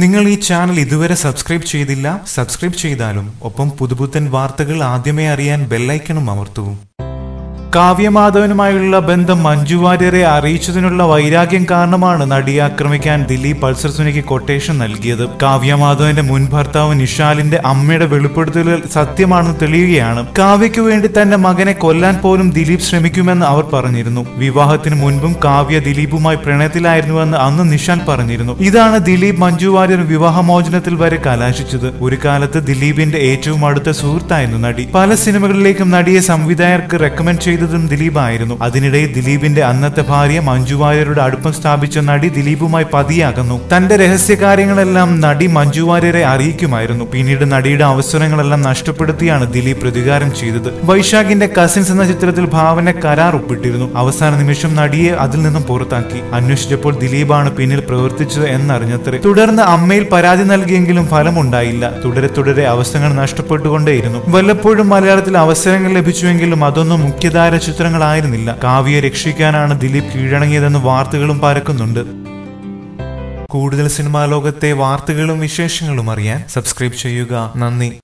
നിങ്ങൾ ഈ ചാനൽ ഇതുവരെ സബ്സ്ക്രൈബ് ചെയ്തില്ല സബ്സ്ക്രൈബ് ചെയ്താലും ഒപ്പം പുതുപുത്തൻ വാർത്തകൾ ആദ്യമേ അറിയാൻ ബെല്ലൈക്കണും അമർത്തൂ. കാവ്യമാധവനുമായുള്ള ബന്ധം മഞ്ജു വാര്യരെ അറിയിച്ചതിനുള്ള വൈരാഗ്യം കാരണമാണ് നടിയെ ആക്രമിക്കാൻ ദിലീപ് പൾസർ സുനിക്ക് കൊട്ടേഷൻ നൽകിയത്. കാവ്യമാധവന്റെ മുൻ ഭർത്താവ് നിഷാലിന്റെ അമ്മയുടെ വെളിപ്പെടുത്തലുകൾ സത്യമാണെന്ന് തെളിയുകയാണ്. കാവ്യയ്ക്കു വേണ്ടി തന്റെ മകനെ കൊല്ലാൻ പോലും ദിലീപ് ശ്രമിക്കുമെന്ന് അവർ പറഞ്ഞിരുന്നു. വിവാഹത്തിന് മുൻപും കാവ്യ ദിലീപുമായി പ്രണയത്തിലായിരുന്നുവെന്ന് അന്ന് നിഷാൽ പറഞ്ഞിരുന്നു. ഇതാണ് ദിലീപ് മഞ്ജു വാര്യർ വിവാഹമോചനത്തിൽ വരെ കലാശിച്ചത്. ഒരു കാലത്ത് ദിലീപിന്റെ ഏറ്റവും അടുത്ത സുഹൃത്തായിരുന്നു നടി. പല സിനിമകളിലേക്കും നടിയെ സംവിധായകർക്ക് റെക്കമെൻഡ് ചെയ്തതും ദിലീപായിരുന്നു. അതിനിടെ ദിലീപിന്റെ അന്നത്തെ ഭാര്യ മഞ്ജു വാര്യരുടെ അടുപ്പം സ്ഥാപിച്ച നടി ദിലീപുമായി പതിയാകുന്നു. തന്റെ രഹസ്യ കാര്യങ്ങളെല്ലാം നടി മഞ്ജു വാര്യരെ അറിയിക്കുമായിരുന്നു. പിന്നീട് നടിയുടെ അവസരങ്ങളെല്ലാം നഷ്ടപ്പെടുത്തിയാണ് ദിലീപ് പ്രതികാരം ചെയ്തത്. വൈശാഖിന്റെ കസിൻസ് എന്ന ചിത്രത്തിൽ ഭാവന കരാർ ഒപ്പിട്ടിരുന്നു. അവസാന നിമിഷം നടിയെ അതിൽ നിന്നും പുറത്താക്കി. അന്വേഷിച്ചപ്പോൾ ദിലീപാണ് പിന്നിൽ പ്രവർത്തിച്ചത് എന്നറിഞ്ഞത്രേ. തുടർന്ന് അമ്മയിൽ പരാതി നൽകിയെങ്കിലും ഫലമുണ്ടായില്ല. തുടരെ തുടരെ അവസരങ്ങൾ നഷ്ടപ്പെട്ടുകൊണ്ടേയിരുന്നു. വല്ലപ്പോഴും മലയാളത്തിൽ അവസരങ്ങൾ ലഭിച്ചുവെങ്കിലും അതൊന്നും മുഖ്യധാര ചിത്രങ്ങളായിരുന്നില്ല കാവ്യയെ രക്ഷിക്കാനാണ് ദിലീപ് കീഴടങ്ങിയതെന്ന് വാർത്തകളും പരക്കുന്നുണ്ട്. കൂടുതൽ സിനിമാ ലോകത്തെ വാർത്തകളും വിശേഷങ്ങളും അറിയാൻ സബ്സ്ക്രൈബ് ചെയ്യുക. നന്ദി.